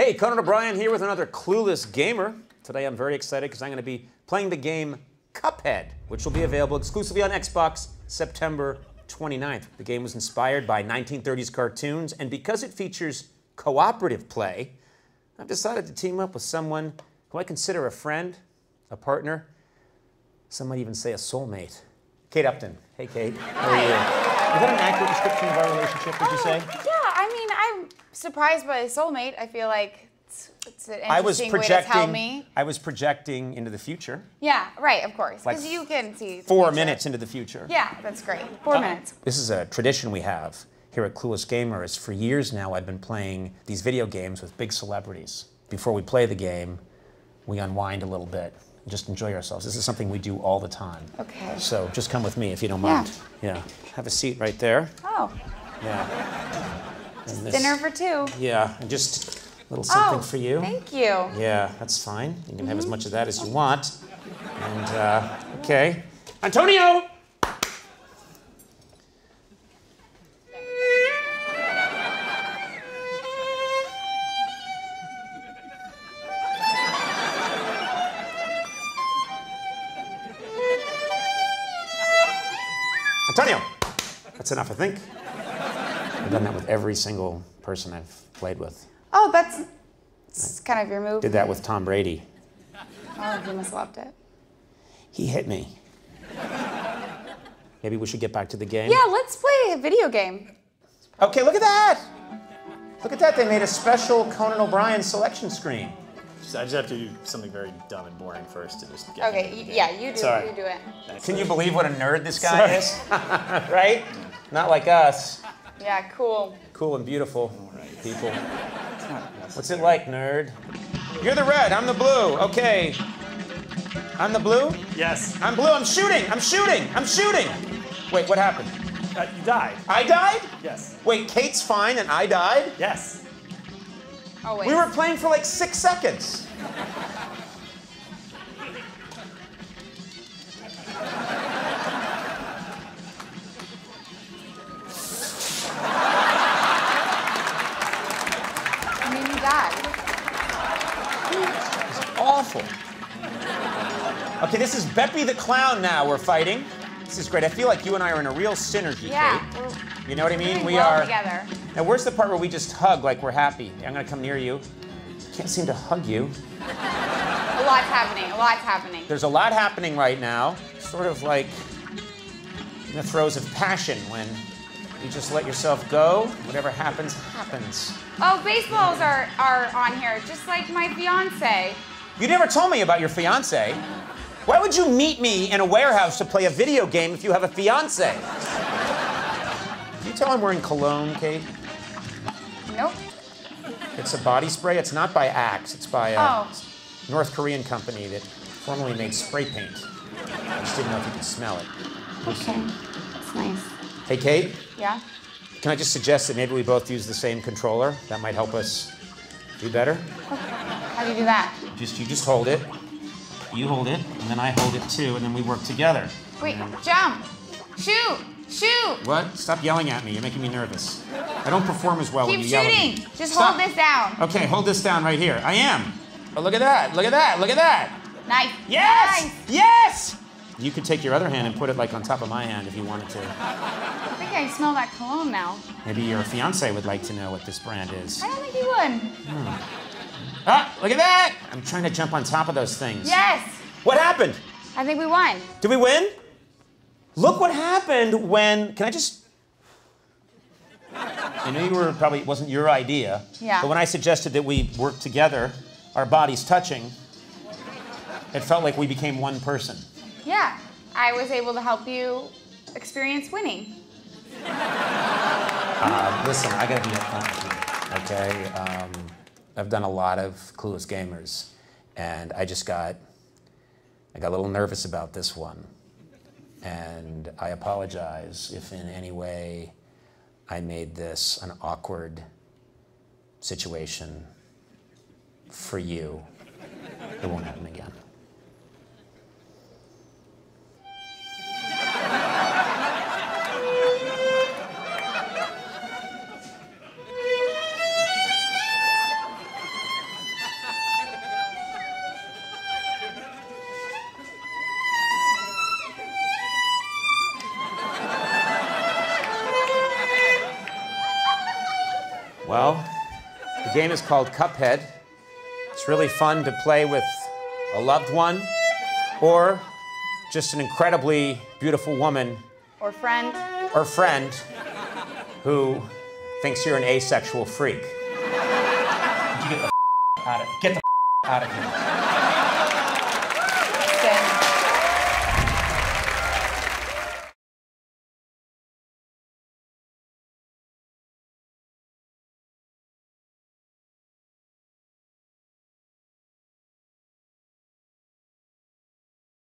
Hey, Conan O'Brien here with another Clueless Gamer. Today I'm very excited because I'm going to be playing the game Cuphead, which will be available exclusively on Xbox September 29th. The game was inspired by 1930s cartoons, and because it features cooperative play, I've decided to team up with someone who I consider a friend, a partner, some might even say a soulmate. Kate Upton. Hey, Kate. How are you? Is that an accurate description of our relationship, would you oh, say? Yeah, I mean, I'm surprised by a soulmate. I feel like it's, it's an I was interesting way to tell me. I was projecting into the future. Yeah, right, of course. Like Because you can see the Four future. minutes into the future. Yeah, that's great. Four uh, minutes. This is a tradition we have here at Clueless Gamers. For years now, I've been playing these video games with big celebrities. Before we play the game, we unwind a little bit and just enjoy ourselves. This is something we do all the time. Okay. So just come with me if you don't Yeah. mind. Yeah. Have a seat right there. Oh, Yeah. And this- dinner for two. Yeah, and just a little something oh, for you. Thank you. Yeah, that's fine. You can have as much of that as you want. And, uh, okay. Antonio! Antonio! That's enough, I think. I've done that with every single person I've played with. Oh, that's it's kind of your move. Did that with Tom Brady. Oh, you must have loved it. He hit me. Maybe we should get back to the game. Yeah, let's play a video game. Okay, look at that. Look at that. They made a special Conan O'Brien selection screen. I just have to do something very dumb and boring first to just get. Okay, y- yeah, you do. Sorry. You do it. Can you believe what a nerd this guy is? right? Not like us. Yeah, cool. Cool and beautiful people. What's it like, nerd? You're the red. I'm the blue. Okay. I'm the blue. Yes. I'm blue. I'm shooting. I'm shooting. I'm shooting. Wait, what happened? Uh, you died. I died? Yes. Wait, Kate's fine and I died? Yes. Oh wait. We were playing for like six seconds. Okay, this is Beppi the Clown now we're fighting. This is great. I feel like you and I are in a real synergy, Yeah. Kate. We're You know what I mean? we well are. together. Now, where's the part where we just hug like we're happy? I'm gonna come near you. Can't seem to hug you. A lot's happening. A lot's happening. There's a lot happening right now, sort of like in the throes of passion when you just let yourself go. Whatever happens, happens. Oh, baseballs are are on here, just like my fiance. You never told me about your fiance. Why would you meet me in a warehouse to play a video game if you have a fiance? You tell I'm wearing cologne, Kate. Nope. It's a body spray. It's not by Axe. It's by a Oh. North Korean company that formerly made spray paint. I just didn't know if you could smell it. Okay. That's nice. Hey, Kate, Yeah. can I just suggest that maybe we both use the same controller? That might help us do better. How do you do that? Just you just hold it. You hold it, and then I hold it too, and then we work together. Wait, jump, shoot, shoot. What? Stop yelling at me. You're making me nervous. I don't perform as well when Keep you yell at me. shooting. Just Stop. hold this down. Okay, hold this down right here. I am. Oh, look at that. Look at that. Look at that. Nice. Yes! Nice. Yes! You could take your other hand and put it like on top of my hand if you wanted to. I think I smell that cologne now. Maybe your fiance would like to know what this brand is. I don't think he would. Ah, look at that! I'm trying to jump on top of those things. Yes. What happened? I think we won. Did we win? Look what happened when. Can I just. I know you were probably, it wasn't your idea. Yeah. But when I suggested that we work together, our bodies touching, it felt like we became one person. Yeah. I was able to help you experience winning. Uh, listen, I gotta be upfront with you, okay? Um, I've done a lot of Clueless Gamers, and I just got, I got a little nervous about this one. And I apologize if in any way I made this an awkward situation for you. It won't happen again. Well, the game is called Cuphead. It's really fun to play with a loved one or just an incredibly beautiful woman Or friend. or friend who thinks you're an asexual freak. Get the out of get the out of here.